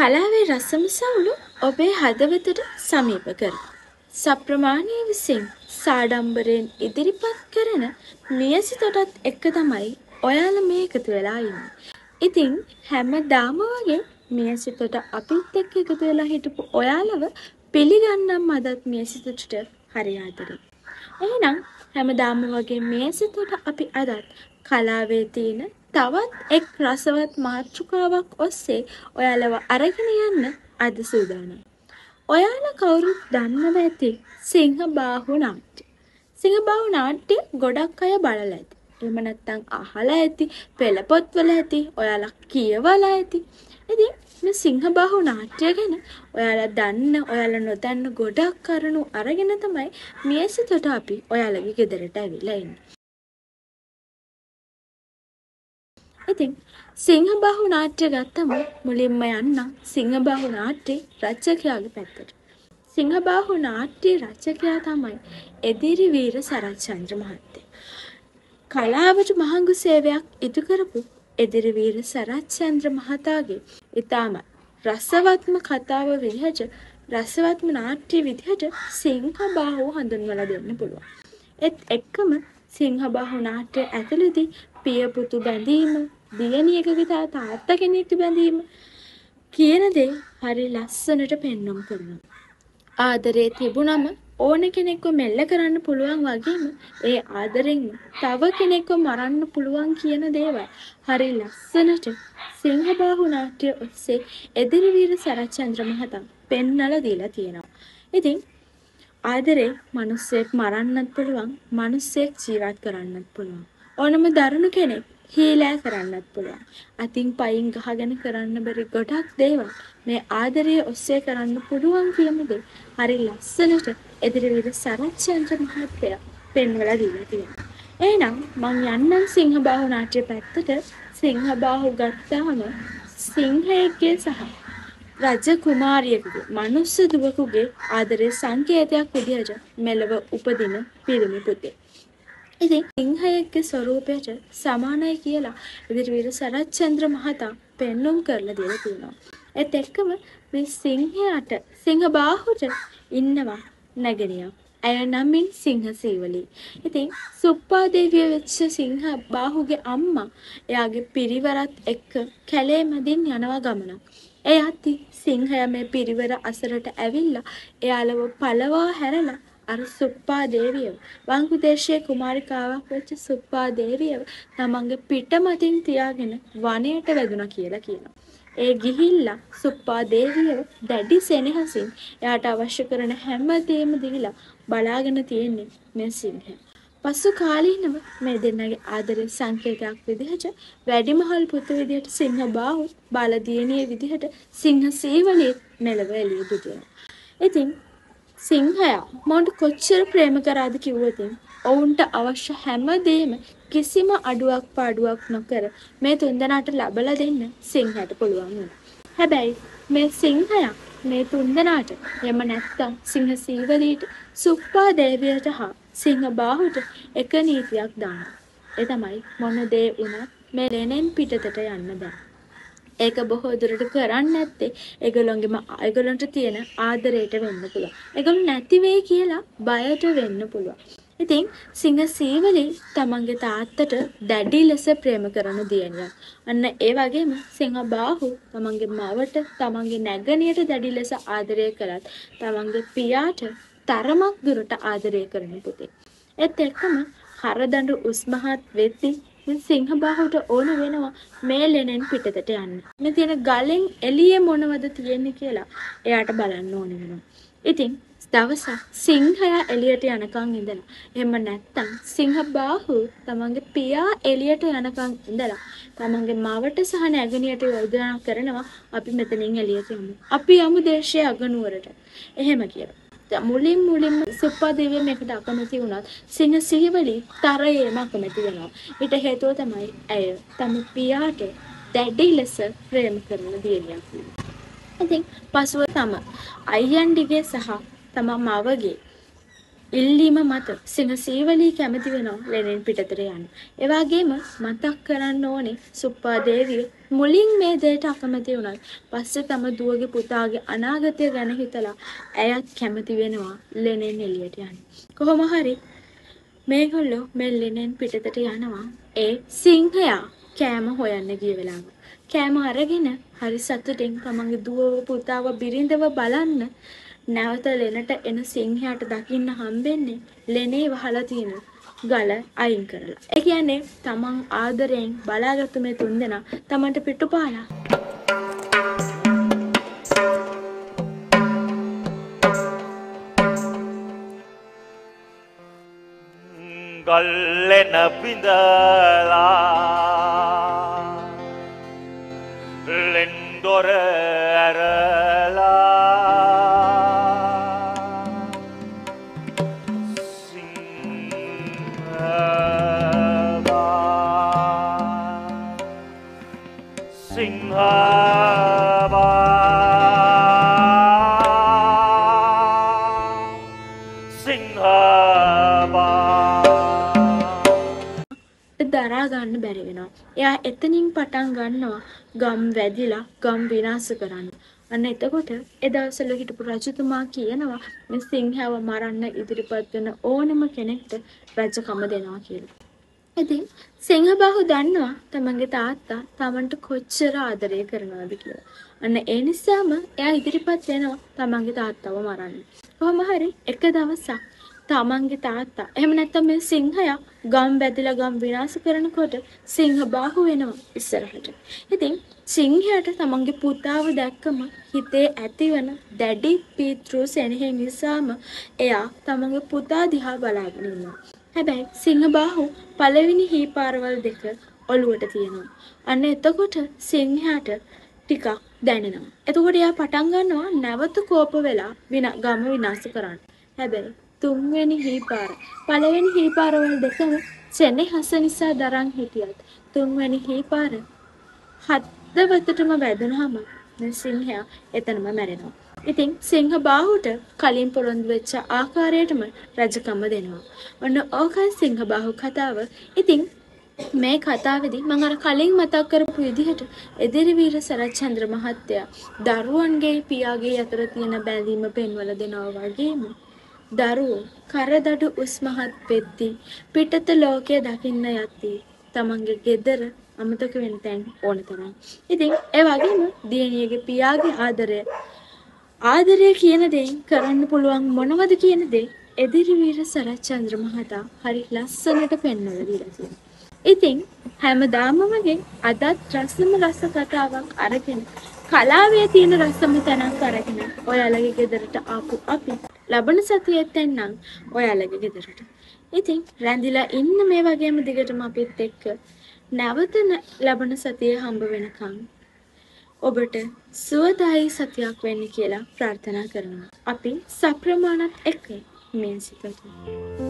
කලාවේ රසම සවුලු ඔබේ හදවතට සමීප කර. සප්‍රමාණය විසින් සාඩම්බරයෙන් ඉදිරිපත් කරන මියසිතොටත් එක්ක තමයි ඔයාල මේ එකතු වෙලා ඉන්නේ. ඉතින් හැමදාම වගේ මියසිතොට අපිත් එක්ක එකතු වෙලා හිටපු ඔයාලව පිළිගන්නම් අදත් මියසිතොටට හරි ආදරේ. එහෙනම් හැමදාම වගේ මියසිතොට අපි අදත් කලාවේ තියෙන තවත් එක් රසවත් මාතෘකාවක් ඔස්සේ ඔයාලව අරගෙන යන්න අද සූදානම්. ඔයාලා කවුරුත් දන්නව ඇති සිංහ බාහු නාට්‍ය. සිංහ බාහු නාට්‍ය ගොඩක් අය බලලා ඇති. එහෙම නැත්නම් අහලා ඇති, පෙළ පොත්වල ඇති, ඔයාලා කියවලා ඇති. ඉතින් මේ සිංහ බාහු නාට්‍ය ගැන ඔයාලා දන්න, ඔයාලා නොදන්න ගොඩක් කරුණු අරගෙන තමයි මේසෙතට අපි ඔයාලගේ ගෙදරට ඇවිල්ලා ඉන්නේ. ඉතින් සිංහබාහු නාට්‍ය ගත්තම මුලින්ම යන්නම් සිංහබාහු නාට්‍යයේ රචකයාගේ පැත්තට. සිංහබාහු නාට්‍ය රචකයා තමයි එදිරිවීර සරච්චන්ද්‍ර මහත්තයා. කලාවට මහඟු සේවයක් ඉටු කරපු එදිරිවීර සරච්චන්ද්‍ර මහතාගේ ඊටාම රසවත්ම කතාව විදිහට රසවත්ම නාට්‍ය විදිහට සිංහබාහුව හඳුන්වලා දෙන්න පුළුවන්. ඒත් එක්කම සිංහබාහු නාට්‍ය ඇතුළතදී පිය පුතු බැඳීම දියණියකගේ තාත්තා කෙනෙක්ට බැඳීම කියන දේ හරි ලස්සනට පෙන්වම් කරනවා. ආදරේ තිබුණම ඕන කෙනෙක්ව මෙල්ල කරන්න පුළුවන් වගේම ඒ ආදරෙන් තව කෙනෙක්ව මරන්න පුළුවන් කියන දේවල් හරි ලස්සනට සිංහබාහු නාට්‍ය ඔස්සේ එදිරිවීර සරච්චන්ද්‍ර මහතා පෙන්නලා දීලා තියෙනවා. ඉතින් ආදරේ මිනිස්සෙක් මරන්නත් පුළුවන්, මිනිස්සෙක් ජීවත් කරන්නත් පුළුවන්. ඕනම දරුණු කෙනෙක් හීලෑ කරන්නත් පුළුවන්. අතින් පයින් ගහගෙන කරන්න බැරි ගොඩක් දේවල් මේ ආදරය ඔස්සේ කරන්න පුළුවන් කියන දේ හරි ලස්සනට එදිරිවීර සරච්චන්ද්‍ර මහත්තයා පෙන්වලා දීලා තියෙනවා. එහෙනම් මං යන්නම් සිංහබාහු නාට්‍ය පැත්තට සිංහබාහු ගත්තාම සිංහයෙක්ගේ සහ රජ කුමාරියකුගේ මනුස්ස දුවකුගේ ආදරේ සංකේතයක් විදිහට මෙලව උපදින පිරිමි පුතේ. ඉතින් සිංහයෙක්ගේ ස්වරූපයට සමානයි කියලා ඉදිරිවීර සරච්චන්ද්‍ර මහතා පෙන්눔 කරලා දීලා තියෙනවා. ඒත් එක්කම මේ සිංහයාට සිංහ බාහුට ඉන්නවා නැගණියක්. ඇය නමින් සිංහ සීවලී. ඉතින් සුප්පා දේවිය වෙච්ච සිංහ බාහුගේ අම්මා එයාගේ පිරිවරත් එක්ක කැලේ මැදින් යනවා ගමනක්. එයත් සිංහයා මේ පිරිවර අසරට ඇවිල්ලා එයාලව පළවා හැරලා අර සුප්පා දේවියව වංගුදේශයේ කුමාරිකාවක් වෙච්ච සුප්පා දේවියව තමන්ගේ පිටමතින් තියාගෙන වනයට වැදුනා කියලා කියනවා. ඒ ගිහිල්ලා සුප්පා දේවියව දැඩි සෙනෙහසින් එයාට අවශ්‍ය කරන හැම දෙයක්ම දීලා බලාගෙන තියෙන්නේ මේ සිංහයා. පසු කාලීනව මේ දෙන්නගේ ආදරේ සංකේතයක් විදිහට වැඩිමහල් පුතු විදිහට සිංහ බාහුත් බාලදියණිය විදිහට සිංහ සීවලියත් මෙලව එළිය දුටුවා. ඉතින් සිංහයා මොන්ට කොච්චර ප්‍රේම කරාද කිව්වතින් ඔවුන්ට අවශ්‍ය හැම දෙයක්ම කිසිම අඩුවක් පාඩුවක් නොකර මේ තුන්දෙනාට ලබලා දෙන්න සිංහට පුළුවන් වුණා. හැබැයි මේ සිංහයා මේ තුන්දෙනාට යම නැත්තම් සිංහ සීවලීට සුප්පා දේවියට හා සිංහ බාහුට එක නීතියක් දානවා. ඒ තමයි මොන දේ වුණත් මේ ලෙනෙන් පිටතට යන්න බෑ. ඒක බොහෝ දුරට කරන්නේ නැත්තේ ඒගොල්ලොන්ගේම ඒගොල්ලන්ට තියෙන ආදරයට වෙන්න පුළුවන්. ඒගොල්ලෝ නැති වෙයි කියලා බයට වෙන්න පුළුවන්. ඉතින් සිංහ සීවලි තමන්ගේ තාත්තට දැඩි ලෙස ප්‍රේම කරන දියණියක්. අන්න ඒ වගේම සිංහ බාහු තමන්ගේ මවට තමන්ගේ නැගණියට දැඩි ලෙස ආදරය කළත් තමන්ගේ පියාට තරමක් දුරට ආදරය කරන පුතේ. ඒත් එක්කම හරදඬු උස්මහත් වෙද්දී සිංහ බාහුට ඕන වෙනවා මේ ලෙනෙන් පිටතට යන්න. මේ තියෙන ගලෙන් එළියේ මොනවද තියෙන්නේ කියලා එයාට බලන්න ඕන වෙනවා. ඉතින් දවසක් සිංහයා එළියට යනකම් ඉඳලා එහෙම නැත්තම් සිංහ බාහු තමන්ගේ පියා එළියට යනකම් ඉඳලා තමන්ගේ මවට සහ නැගණියට යෝජනා කරනවා අපි මෙතනින් එළියට යමු. අපි යමු දේශයේ අගනුවරට. එහෙම කියලා. මුලින් මුලින්ම සුප්පා දෙවිය මේකට අකමැති වුණත් සිංහ සිහිවලි තරයේම අකමැති වෙනවා. ඊට හේතුව තමයි ඇය තම පියාට දැඩි ලෙස ප්‍රේම කරන දියණියක්. ඉතින් පසුව තම අයියන්ඩිගේ සහ තම මවගේ ඉල්ලීම මත සිංහ සීවලී කැමති වෙනවා ලෙනෙන් පිටතට යන්න. ඒ වගේම මතක් කරන්න ඕනේ සුප්පා දේවිය මුලින් මේ දෙයට අකමැති වුණත් පස්සේ තම දුවගේ පුතාගේ අනාගතය ගැන හිතලා ඇයත් කැමති වෙනවා ලෙනෙන් එළියට යන්න. කොහොම හරි මේගොල්ලෝ මේ ලෙනෙන් පිටතට යනවා ඒ සිංහයා කෑම හොයන්න ගිය වෙලාව. කෑම අරගෙන හරි සතුටින් තමන්ගේ දුවව පුතාව බිරිඳව බලන්න නැවත ලෙනට එන සිංහයාට දකින්න හම්බෙන්නේ ලෙනේ වහලා තියෙන ගල අයින් කරලා. ඒ කියන්නේ තමන් ආදරයෙන් බලාගත්තු මේ තුන්දෙනා තමන්ට පිටුපාලා. ගල්ලෙන පිඳලා සිංහවා දරා ගන්න බැරි වෙනවා. එයා එතනින් පටන් ගන්නවා ගම් වැදිලා ගම් විනාශ කරන්න. අන්න එතකොට ඒ දවස්වල හිටපු රජතුමා කියනවා මේ සිංහව මරන්න ඉදිරිපත් වෙන ඕනම කෙනෙක්ට රජකම දෙනවා කියලා. ඉතින් සිංහබාහු දන්නවා තමන්ගේ තාත්තා තමන්ට කොච්චර ආදරය කරනවද කියලා. අන්න ඒ නිසාම එයා ඉදිරිපත් වෙනවා තමන්ගේ තාත්තව මරන්න. කොහොම හරි එක දවසක් තමන්ගේ තාත්තා එහෙම නැත්නම් මේ සිංහයා ගම් බැදලා ගම් විනාශ කරනකොට සිංහ බාහුව වෙනවා ඉස්සරහට. ඉතින් සිංහයාට තමන්ගේ පුතාව දැක්කම හිතේ ඇතිවන දැඩි පීතෘ සෙනෙහෙන් නිසාම එයා තමන්ගේ පුතා දිහා බලාගෙන ඉන්නවා. හැබැයි සිංහ බාහුව පළවෙනි හීපාරවල් දෙක ඔලුවට තියෙනවා. අන්න එතකොට සිංහයාට ටිකක් දැනෙනවා. එතකොට එයා පටන් ගන්නවා නැවත කෝප වෙලා විනා ගම විනාශ කරන්න. හැබැයි තුන්වෙනි හීපාර පළවෙනි හීපාරවල දෙකම සෙනෙහස නිසා දරන් හිටියත් තුන්වෙනි හීපාර හදවතටම වැදුනහම මේ සිංහයා එතනම මැරෙනවා. ඉතින් සිංහ බාහුට කලින් පොරොන්දු වෙච්ච ආකාරයටම රජකම දෙනවා. ඔන්න ඕකයි සිංහ බාහු කතාව. ඉතින් මේ කතාවේදී මම අර කලින් මතක් කරපු විදිහට එදිරිවීර සරච්චන්ද්‍ර මහත්තයා දරුවන්ගේ පියාගේ අතර තියෙන බැඳීම පෙන්වලා දෙනවා වගේම දරුවෝ කරදඩු උස්මහත් වෙද්දි පිටත ලෝකය දකින්න යද්දී තමන්ගේ ගෙදර අමතක වෙන තැන් ඕන තරම්. ඉතින් ඒ වගේම දියණියගේ පියාගේ ආදරය ආදරය කියන දෙයින් කරන්න පුළුවන් මොනවද කියන දේ එදිරිවීර සරච්චන්ද්‍ර මහතා හරි ලස්සනට පෙන්වලා දීලා තියෙනවා. ඉතින් හැමදාම වගේ අදත් රසම රස කතාවක් අරගෙන කලාවේ තියෙන රසම තැනක් අරගෙන ඔයාලගේ ගෙදරට ආපු අපි ලබන සතියෙත් එන්නම් ඔයාලගේ ගෙදරට. ඉතින් රැඳිලා ඉන්න මේ වගේම දිගටම අපිත් එක්ක නැවත ලබන සතියේ හම්බ වෙනකම් ඔබට සුවදායි සතියක් වෙන්න කියලා ප්‍රාර්ථනා කරනවා. අපි සප්‍රමාණත් එක්ක මේ සිතට.